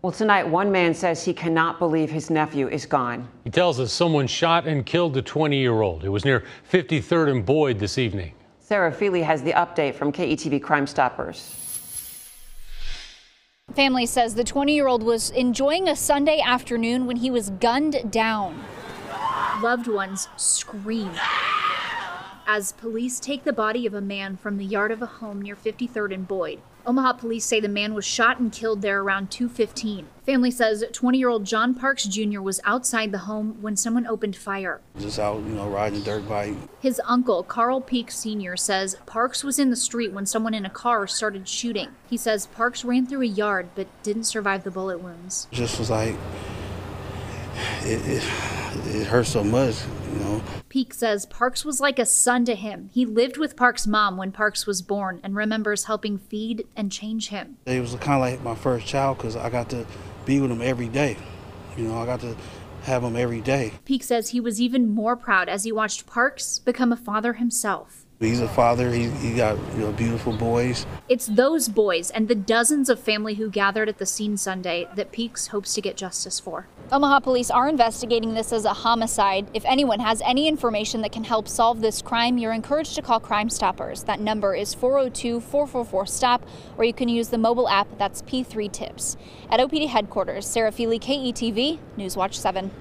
Well, tonight, one man says he cannot believe his nephew is gone. He tells us someone shot and killed the 20 year old. It was near 53rd and Boyd this evening. Sarah Feely has the update from KETV Crime Stoppers. Family says the 20 year old was enjoying a Sunday afternoon when he was gunned down. Loved ones scream as police take the body of a man from the yard of a home near 53rd and Boyd. Omaha police say the man was shot and killed there around 2:15. Family says 20-year-old John Parks Jr. was outside the home when someone opened fire. Just out, you know, riding a dirt bike. His uncle, Carl Peak Sr., says Parks was in the street when someone in a car started shooting. He says Parks ran through a yard but didn't survive the bullet wounds. Just was like it, it, it hurt so much, you know. Peak says Parks was like a son to him. He lived with Parks' mom when Parks was born and remembers helping feed and change him. It was kind of like my first child because I got to be with him every day. You know, I got to have him every day. Peak says he was even more proud as he watched Parks become a father himself. He's a father. He, he got you know beautiful boys. It's those boys and the dozens of family who gathered at the scene Sunday that Peaks hopes to get justice for. Omaha police are investigating this as a homicide. If anyone has any information that can help solve this crime, you're encouraged to call Crime Stoppers. That number is 402 444 STOP, or you can use the mobile app that's P3 Tips. At OPD headquarters, Sarah Feely, KETV, Newswatch 7.